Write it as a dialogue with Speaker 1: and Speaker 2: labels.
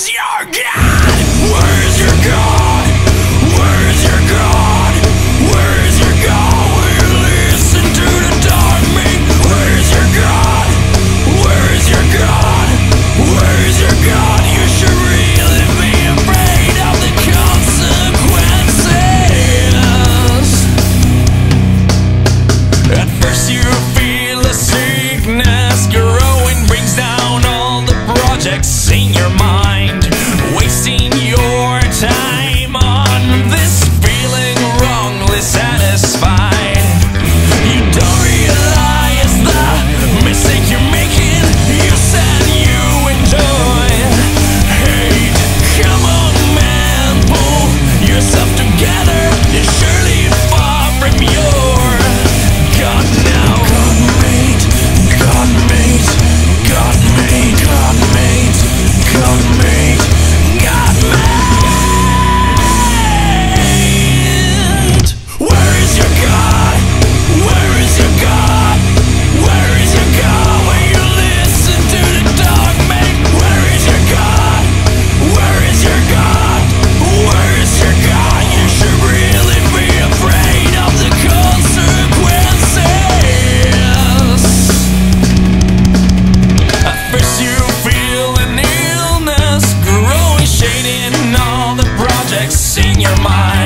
Speaker 1: Where's your God? Where's your God? in your mind.